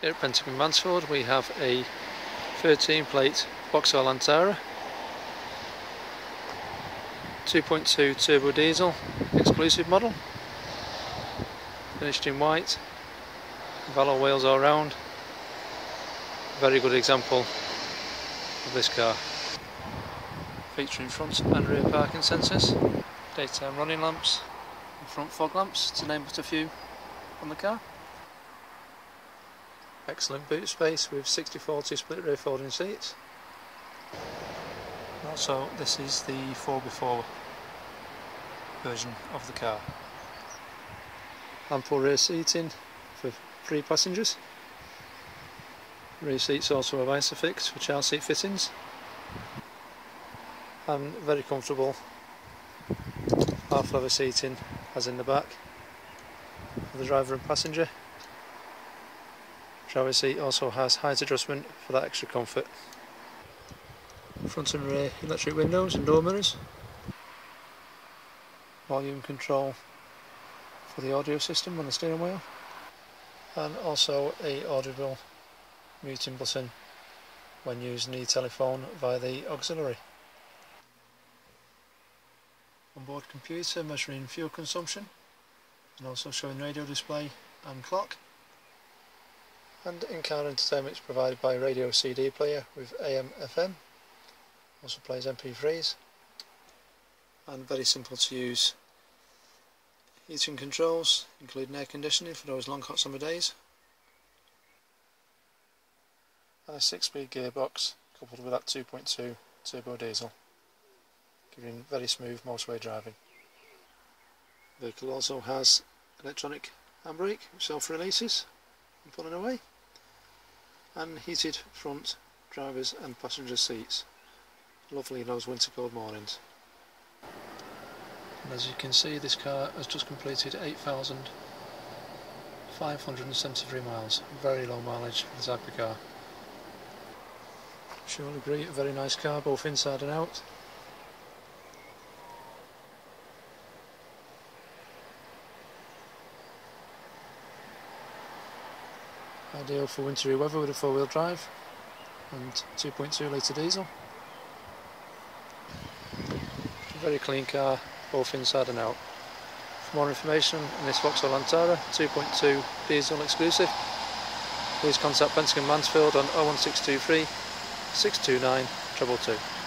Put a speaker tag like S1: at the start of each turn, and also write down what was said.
S1: Here at Pentagon Mansfield we have a 13 plate Vauxhall Antara 2.2 turbo diesel exclusive model finished in white Valo wheels all round. Very good example of this car. Featuring front and rear parking sensors daytime running lamps and front fog lamps to name but a few on the car Excellent boot space with 60-40 split rear folding seats. Also this is the 4x4 version of the car. Ample rear seating for three passengers. Rear seats also have Isofix for child seat fittings. And very comfortable half leather seating as in the back for the driver and passenger. Driver's seat also has height adjustment for that extra comfort. Front and rear electric windows and door mirrors. Volume control for the audio system on the steering wheel. And also a audible muting button when using the telephone via the auxiliary. Onboard computer measuring fuel consumption and also showing radio display and clock and in-car entertainment is provided by radio CD player with AM FM also plays MP3s and very simple to use heating controls including air conditioning for those long hot summer days. And a 6 speed gearbox coupled with that 2.2 turbo diesel giving very smooth motorway driving. The vehicle also has electronic handbrake self releases and pulling away and heated front drivers and passenger seats. Lovely in those winter cold mornings. And as you can see this car has just completed 8,573 miles. Very low mileage for the type of car. Surely agree a very nice car both inside and out Ideal for wintry weather with a four-wheel drive and 2.2 litre diesel. Very clean car, both inside and out. For more information on this Vauxhall Antara 2.2 diesel exclusive, please contact Pentagon Mansfield on 01623 629 222.